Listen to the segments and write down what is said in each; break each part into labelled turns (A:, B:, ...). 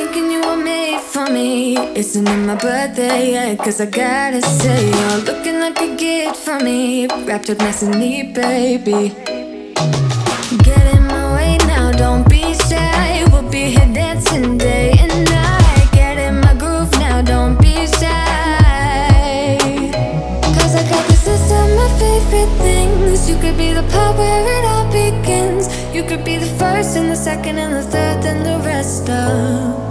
A: thinking you were made for me. Isn't it my birthday yet? Cause I gotta say You're looking like a gift for me. Wrapped up nice and neat, baby. Get in my way now, don't be shy. We'll be here dancing day and night. Get in my groove now, don't be shy. Cause I got the system of favorite things. You could be the part where it all begins. You could be the first and the second and the third and the rest of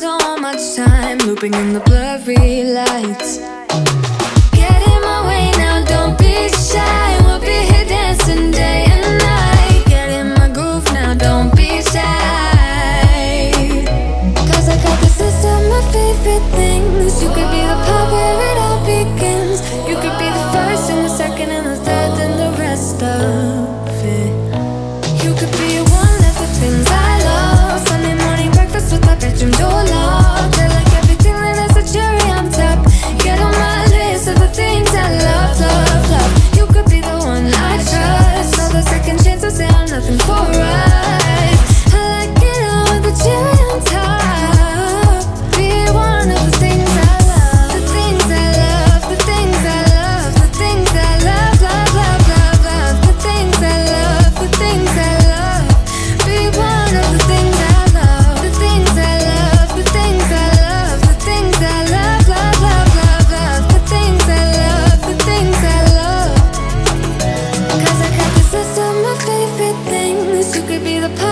A: so much time looping in the blurry lights. be the person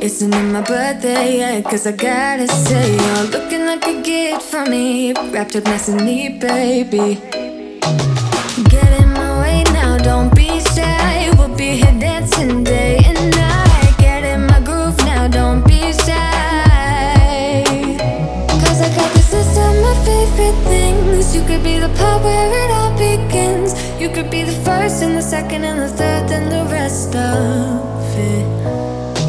A: Isn't it my birthday yet? Cause I gotta say You're looking like a gift for me. Wrapped up nice and neat, baby. Get in my way now, don't be shy. We'll be here dancing day and night. Get in my groove now, don't be shy. Cause I got the system of favorite things. You could be the part where it all begins. You could be the first and the second and the third And the rest of it.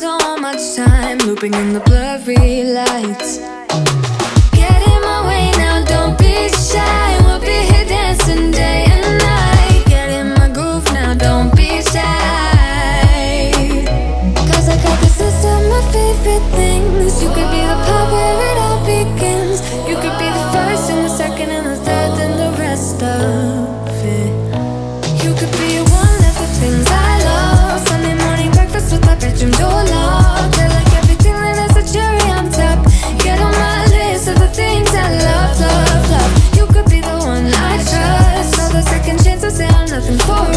A: so much time looping in the blurry lights. Get in my way now, don't be shy. and forth.